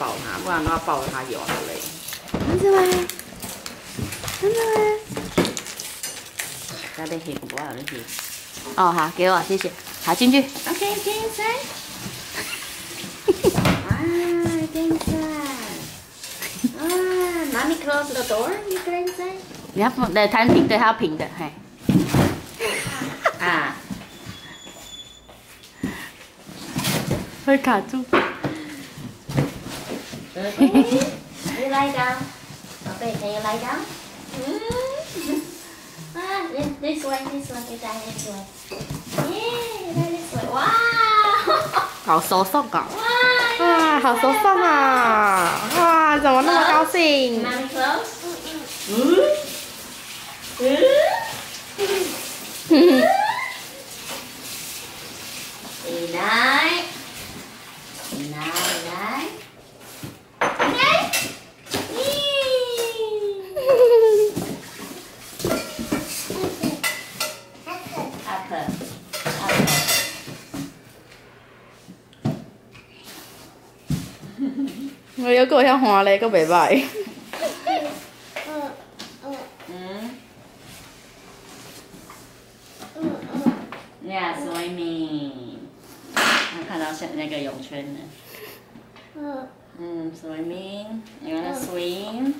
抱它，不然的话抱着它游好累。真的吗？真的吗？在那黑，我有那黑。哦，好，给我，谢谢。好，进去。OK,，get inside. 啊，Mommy close the door. 你要对摊平，对，它要平的，嘿。啊，会卡住。You lie down. Okay, can you lie down? Ah, this, this way, this way, get down this way. Yeah, this way. Wow! 好手送哦。 Wow! 哇，好手送啊！哇，怎么那么高兴？ Mommy close. Mm. Mm. 我有个像花嘞，个袂歹。Mm. Yeah, swimming. 他看到像那个泳圈了。嗯，swimming. You wanna swim?